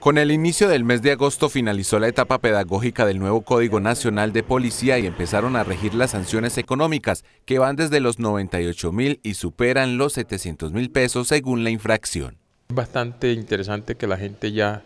Con el inicio del mes de agosto finalizó la etapa pedagógica del nuevo Código Nacional de Policía y empezaron a regir las sanciones económicas, que van desde los 98 mil y superan los 700 mil pesos según la infracción. Es bastante interesante que la gente ya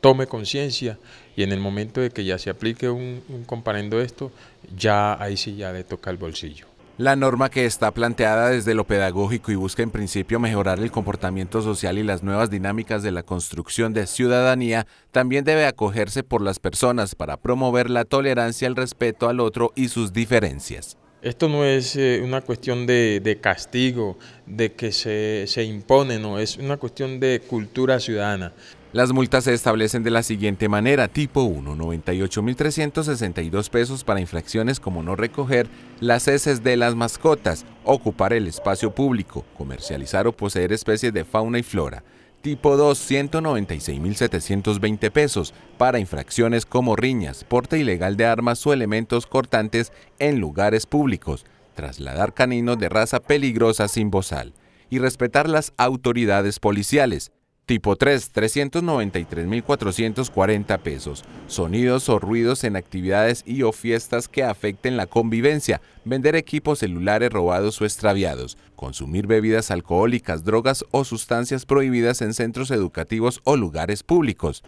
tome conciencia y en el momento de que ya se aplique un, un comparendo esto, ya ahí sí ya le toca el bolsillo. La norma que está planteada desde lo pedagógico y busca en principio mejorar el comportamiento social y las nuevas dinámicas de la construcción de ciudadanía también debe acogerse por las personas para promover la tolerancia, el respeto al otro y sus diferencias. Esto no es eh, una cuestión de, castigo, de que se, se impone, no, es una cuestión de cultura ciudadana. Las multas se establecen de la siguiente manera. Tipo 1, 98.362 pesos para infracciones como no recoger las heces de las mascotas, ocupar el espacio público, comercializar o poseer especies de fauna y flora. Tipo 2, 196.720 pesos para infracciones como riñas, porte ilegal de armas o elementos cortantes en lugares públicos, trasladar caninos de raza peligrosa sin bozal y respetar las autoridades policiales. Tipo 3, 393.440 pesos. Sonidos o ruidos en actividades y o fiestas que afecten la convivencia. Vender equipos celulares robados o extraviados. Consumir bebidas alcohólicas, drogas o sustancias prohibidas en centros educativos o lugares públicos.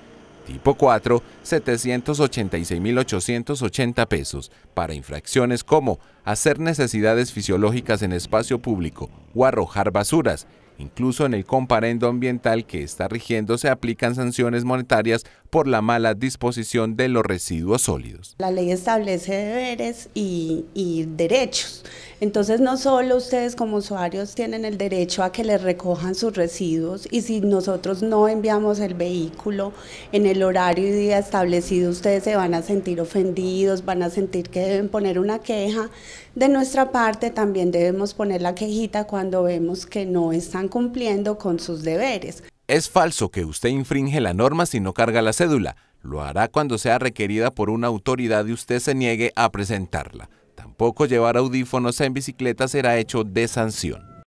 Tipo 4, 786.880 pesos para infracciones como hacer necesidades fisiológicas en espacio público o arrojar basuras Incluso en el comparendo ambiental que está rigiendo se aplican sanciones monetarias por la mala disposición de los residuos sólidos. La ley establece deberes y, derechos. Entonces no solo ustedes como usuarios tienen el derecho a que les recojan sus residuos y si nosotros no enviamos el vehículo en el horario y día establecido, ustedes se van a sentir ofendidos, van a sentir que deben poner una queja. De nuestra parte también debemos poner la quejita cuando vemos que no están cumpliendo con sus deberes. Es falso que usted infringe la norma si no carga la cédula. Lo hará cuando sea requerida por una autoridad y usted se niegue a presentarla. Tampoco llevar audífonos en bicicleta será hecho de sanción.